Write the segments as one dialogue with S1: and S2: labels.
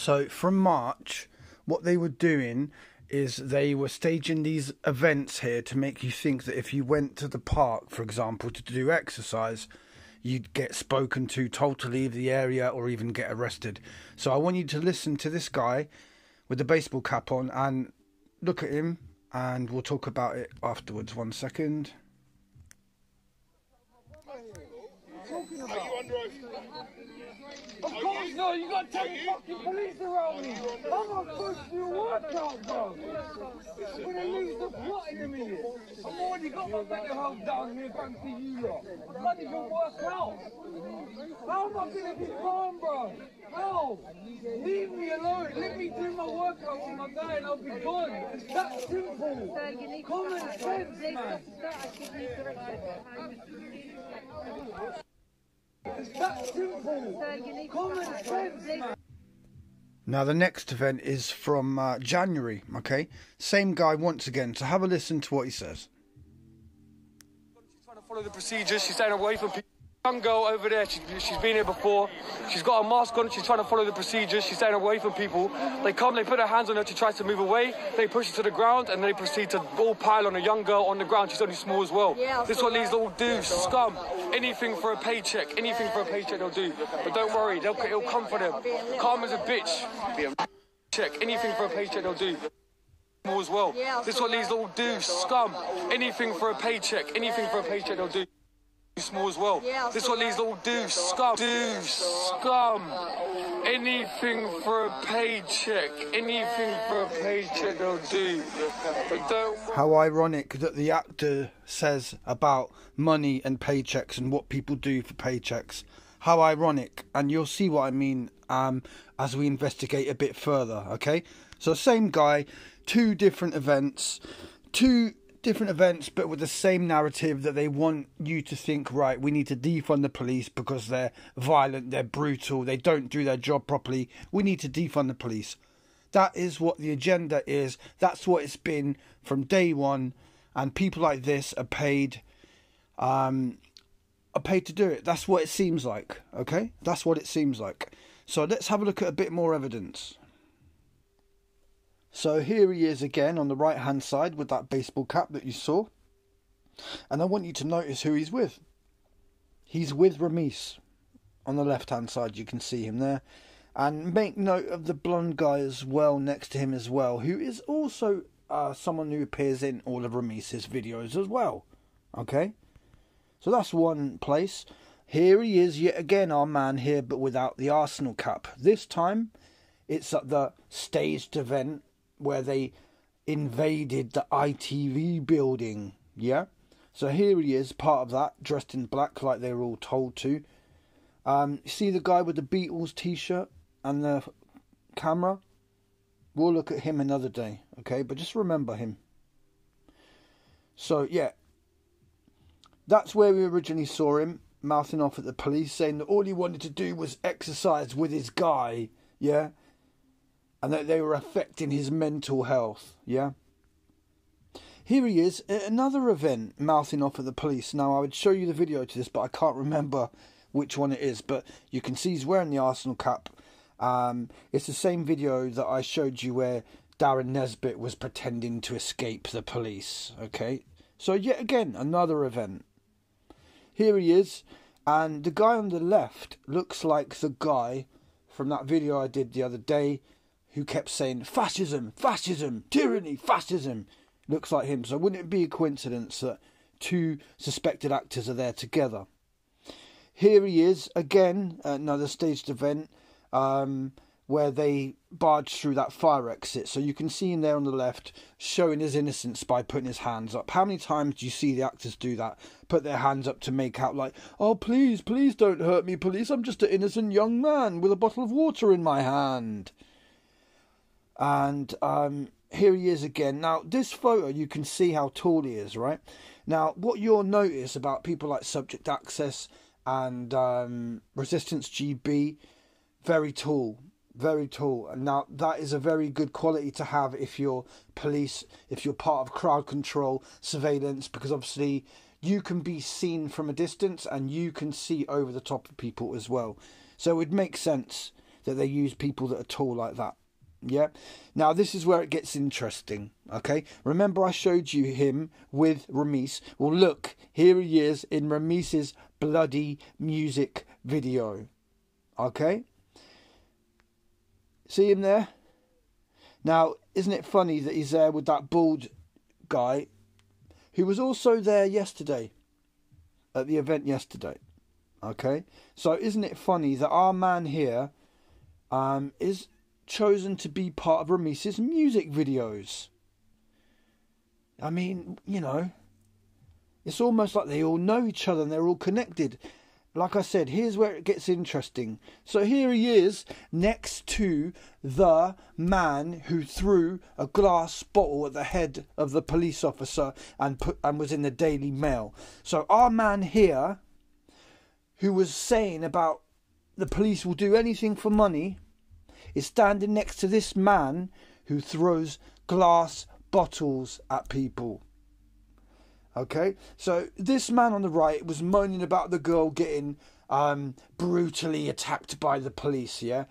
S1: So from March, what they were doing is they were staging these events here to make you think that if you went to the park, for example, to do exercise, you'd get spoken to, told to leave the area, or even get arrested. So I want you to listen to this guy with the baseball cap on and look at him, and we'll talk about it afterwards. One second.
S2: Are you under oath?
S3: Of course not, you got ten fucking police around me. I'm gonna push you workout, bro. I'm gonna lose the plot in a minute. I've already got my mental health down here thanks to you lot. I can't even work out. How am I gonna be calm, bro? How? Leave me alone. Let me do my workout with my guy and I'll be gone. It's that simple. Common sense, man. It's that simple.
S1: Now, the next event is from uh, January, okay? Same guy once again. So have a listen to what he says.
S4: She's trying to follow the procedures. She's staying away from people. Young girl over there, she, she's been here before. She's got a mask on. She's trying to follow the procedures. She's staying away from people. They come, they put their hands on her. She tries to move away. They push her to the ground, and they proceed to all pile on a young girl on the ground. She's only small as well.
S5: Yeah,
S4: this is what these all do. Scum. Anything for a paycheck. Anything for a paycheck they'll do. But don't worry, they'll, it'll come for them. Calm as a bitch. Check. Anything for a paycheck they'll do. Small as well.
S5: Yeah,
S4: this is what these all do. Scum. Anything for a paycheck. Anything for a paycheck they'll do small as well.
S5: Yeah,
S4: this is what these
S5: that.
S4: all do, scum. Do scum. Anything for a paycheck. Anything for a paycheck they'll do. But don't
S1: How ironic that the actor says about money and paychecks and what people do for paychecks. How ironic, and you'll see what I mean um, as we investigate a bit further. Okay, so same guy, two different events, two different events, but with the same narrative that they want you to think. Right, we need to defund the police because they're violent, they're brutal, they don't do their job properly. We need to defund the police. That is what the agenda is. That's what it's been from day one. And people like this are paid, um, are paid to do it. That's what it seems like. Okay, that's what it seems like. So let's have a look at a bit more evidence. So here he is again on the right hand side with that baseball cap that you saw. And I want you to notice who he's with. He's with Ramis on the left hand side. You can see him there. And make note of the blonde guy as well next to him as well, who is also uh, someone who appears in all of Ramis's videos as well. Okay? So that's one place. Here he is yet again, our man here, but without the Arsenal cap. This time it's at the staged event where they invaded the ITV building. Yeah? So here he is, part of that, dressed in black like they were all told to. Um, see the guy with the Beatles t shirt and the camera? We'll look at him another day, okay? But just remember him. So, yeah. That's where we originally saw him, mouthing off at the police, saying that all he wanted to do was exercise with his guy, yeah? And that they were affecting his mental health, yeah? Here he is at another event, mouthing off at the police. Now, I would show you the video to this, but I can't remember which one it is. But you can see he's wearing the Arsenal cap. Um, it's the same video that I showed you where Darren Nesbitt was pretending to escape the police. Okay, so yet again another event. Here he is, and the guy on the left looks like the guy from that video I did the other day who kept saying fascism, fascism, tyranny, fascism. Looks like him. So wouldn't it be a coincidence that two suspected actors are there together? Here he is again at another staged event um, where they barged through that fire exit. So you can see him there on the left showing his innocence by putting his hands up. How many times do you see the actors do that? Put their hands up to make out like, oh, please, please don't hurt me, police. I'm just an innocent young man with a bottle of water in my hand. And um, here he is again. Now, this photo, you can see how tall he is, right? Now, what you'll notice about people like Subject Access and um, Resistance GB, very tall, very tall. And now, that is a very good quality to have if you're police, if you're part of crowd control, surveillance, because obviously you can be seen from a distance and you can see over the top of people as well. So it would make sense that they use people that are tall like that. Yeah. Now this is where it gets interesting. Okay. Remember I showed you him with Ramis. Well, look, here he is in Ramis's bloody music video. Okay. See him there? Now, isn't it funny that he's there with that bald guy who was also there yesterday at the event yesterday? Okay, so isn't it funny that our man here um, is chosen to be part of Ramis's music videos? I mean, you know, it's almost like they all know each other and they're all connected like I said, here's where it gets interesting. So here he is next to the man who threw a glass bottle at the head of the police officer and put and was in the Daily Mail. So our man here, who was saying about the police will do anything for money, is standing next to this man who throws glass bottles at people. Okay, so this man on the right was moaning about the girl getting um, brutally attacked by the police, yeah?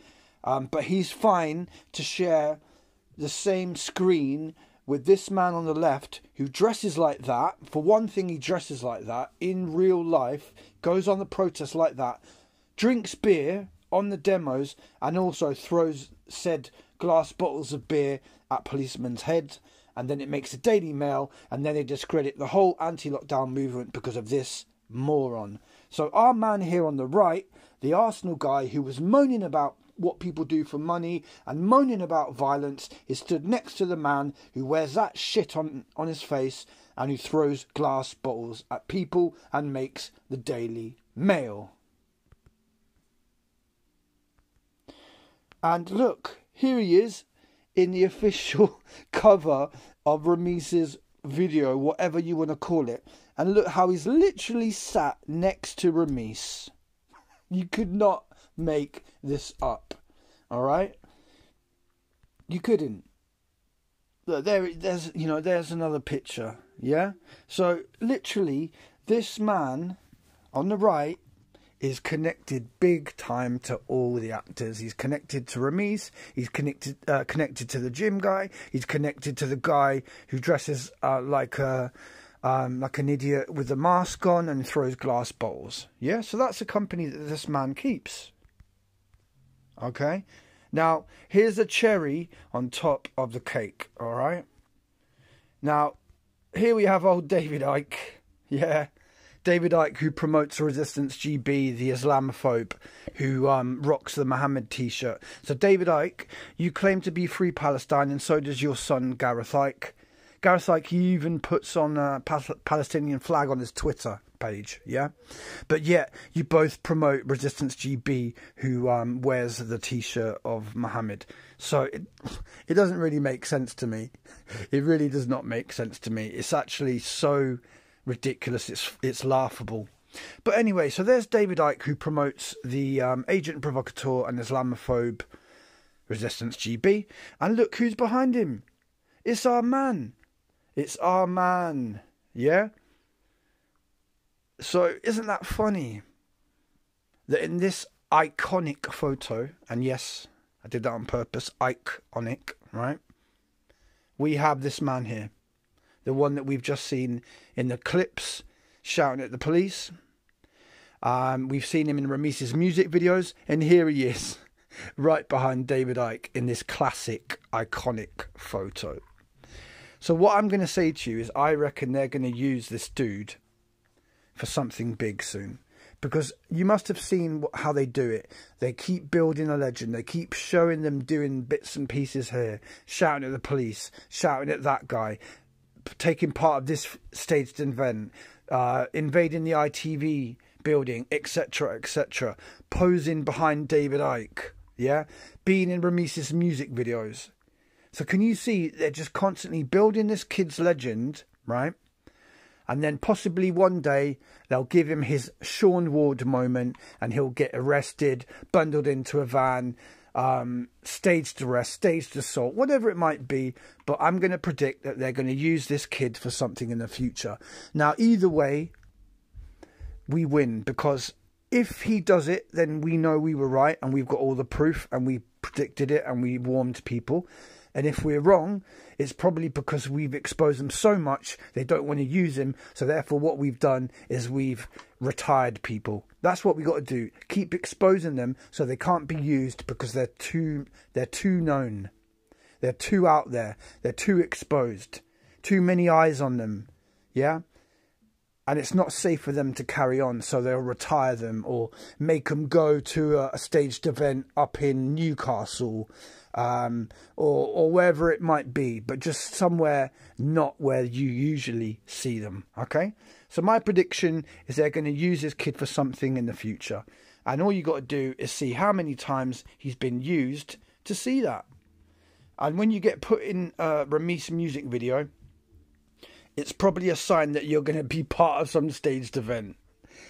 S1: Um, but he's fine to share the same screen with this man on the left who dresses like that. For one thing, he dresses like that in real life, goes on the protest like that, drinks beer on the demos, and also throws said glass bottles of beer at policemen's heads and then it makes the Daily Mail, and then they discredit the whole anti lockdown movement because of this moron. So, our man here on the right, the Arsenal guy who was moaning about what people do for money and moaning about violence, is stood next to the man who wears that shit on, on his face and who throws glass bottles at people and makes the Daily Mail. And look, here he is in the official cover of Ramis's video, whatever you want to call it. And look how he's literally sat next to Ramis. You could not make this up. All right? You couldn't. Look, there, there's, you know, there's another picture. Yeah? So, literally, this man on the right is connected big time to all the actors. He's connected to Ramis. He's connected uh, connected to the gym guy. He's connected to the guy who dresses uh, like a um, like an idiot with a mask on and throws glass bowls. Yeah, so that's a company that this man keeps. Okay, now here's a cherry on top of the cake. All right. Now here we have old David Icke. Yeah, David Icke, who promotes Resistance GB, the Islamophobe, who um, rocks the Muhammad t shirt. So, David Icke, you claim to be free Palestine, and so does your son, Gareth Icke. Gareth Icke, he even puts on a Palestinian flag on his Twitter page, yeah? But yet, you both promote Resistance GB, who um, wears the t shirt of Muhammad. So, it, it doesn't really make sense to me. It really does not make sense to me. It's actually so ridiculous. It's it's laughable. But anyway, so there's David Icke who promotes the um, agent provocateur and Islamophobe Resistance GB, and look who's behind him. It's our man. It's our man. Yeah. So isn't that funny? That in this iconic photo, and yes, I did that on purpose, iconic, right? We have this man here the one that we've just seen in the clips shouting at the police. Um, we've seen him in Ramis's music videos, and here he is, right behind David Icke in this classic, iconic photo. So, what I'm going to say to you is, I reckon they're going to use this dude for something big soon. Because you must have seen how they do it. They keep building a legend. They keep showing them doing bits and pieces here, shouting at the police, shouting at that guy, taking part of this staged event, uh, invading the ITV building, etc., etc., posing behind David Icke, yeah, being in Ramis's music videos. So can you see they're just constantly building this kid's legend, right? And then possibly one day they'll give him his Sean Ward moment and he'll get arrested, bundled into a van, um, staged arrest, staged assault, whatever it might be. But I'm going to predict that they're going to use this kid for something in the future. Now, either way, we win because if he does it, then we know we were right and we've got all the proof and we predicted it and we warned people. And if we're wrong, it's probably because we've exposed them so much they don't want to use him. So therefore, what we've done is we've retired people. That's what we got to do. Keep exposing them so they can't be used because they're too they're too known. They're too out there. They're too exposed. Too many eyes on them. Yeah? And it's not safe for them to carry on, so they'll retire them or make them go to a, a staged event up in Newcastle um, or or wherever it might be, but just somewhere not where you usually see them. Okay, so my prediction is they're going to use this kid for something in the future, and all you got to do is see how many times he's been used to see that. And when you get put in a Ramis music video, it's probably a sign that you're going to be part of some staged event.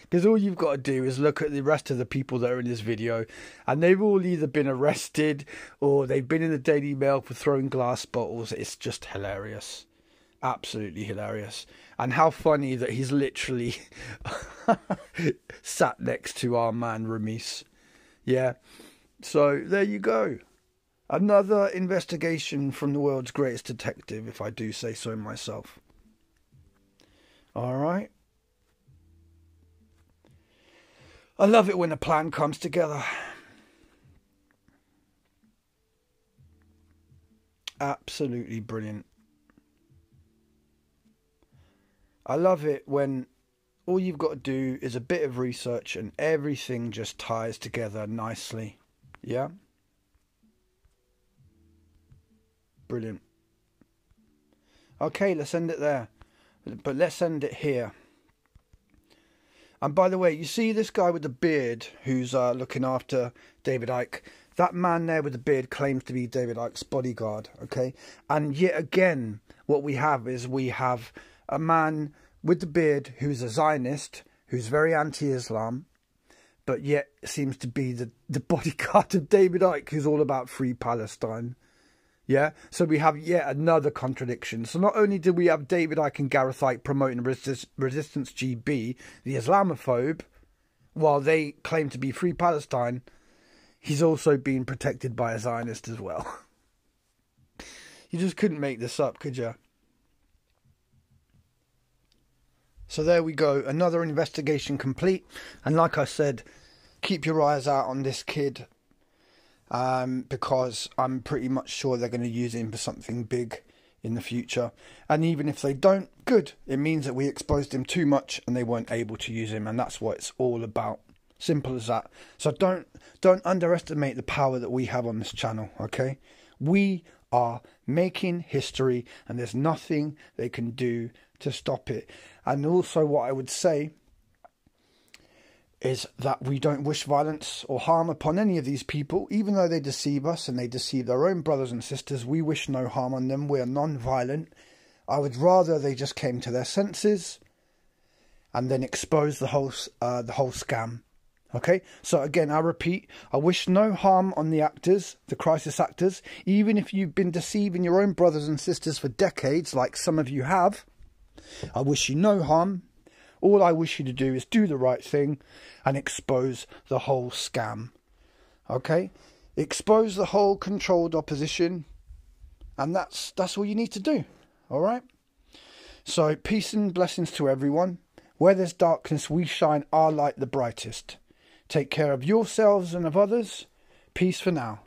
S1: Because all you've got to do is look at the rest of the people that are in this video, and they've all either been arrested or they've been in the Daily Mail for throwing glass bottles. It's just hilarious. Absolutely hilarious. And how funny that he's literally sat next to our man Ramis. Yeah. So there you go. Another investigation from the world's greatest detective, if I do say so myself. All right. I love it when a plan comes together. Absolutely brilliant. I love it when all you've got to do is a bit of research and everything just ties together nicely. Yeah? Brilliant. Okay, let's end it there. But let's end it here. And by the way, you see this guy with the beard who's uh, looking after David Icke. That man there with the beard claims to be David Icke's bodyguard, okay? And yet again, what we have is we have a man with the beard who's a Zionist, who's very anti Islam, but yet seems to be the, the bodyguard of David Icke, who's all about free Palestine. Yeah, so we have yet another contradiction. So not only do we have David Icke and Gareth Icke promoting Resist Resistance GB, the Islamophobe, while they claim to be free Palestine, he's also being protected by a Zionist as well. you just couldn't make this up, could you? So there we go, another investigation complete. And like I said, keep your eyes out on this kid um, because I'm pretty much sure they're going to use him for something big in the future. And even if they don't, good. It means that we exposed him too much and they weren't able to use him, and that's what it's all about. Simple as that. So don't don't underestimate the power that we have on this channel, okay? We are making history and there's nothing they can do to stop it. And also what I would say is that we don't wish violence or harm upon any of these people, even though they deceive us and they deceive their own brothers and sisters. We wish no harm on them. We are non violent. I would rather they just came to their senses and then expose the whole uh, the whole scam. Okay, so again, I repeat, I wish no harm on the actors, the crisis actors, even if you've been deceiving your own brothers and sisters for decades, like some of you have. I wish you no harm, all I wish you to do is do the right thing and expose the whole scam. Okay? Expose the whole controlled opposition. And that's that's all you need to do. All right? So peace and blessings to everyone. Where there's darkness, we shine our light the brightest. Take care of yourselves and of others. Peace for now.